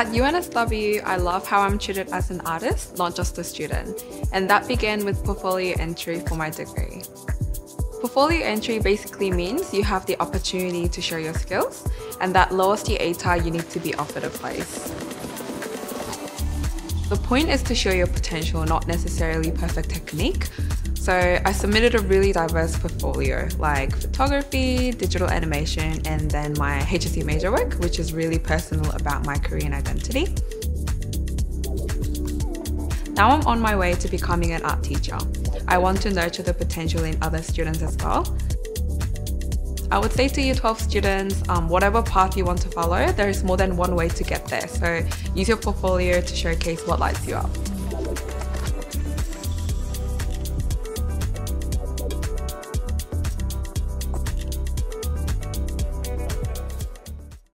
At UNSW, I love how I'm treated as an artist, not just a student, and that began with portfolio entry for my degree. Portfolio entry basically means you have the opportunity to show your skills, and that lowers the ATAR you need to be offered a place. The point is to show your potential, not necessarily perfect technique, so I submitted a really diverse portfolio like photography, digital animation, and then my HSC major work, which is really personal about my Korean identity. Now I'm on my way to becoming an art teacher. I want to nurture the potential in other students as well. I would say to year 12 students, um, whatever path you want to follow, there is more than one way to get there. So use your portfolio to showcase what lights you up.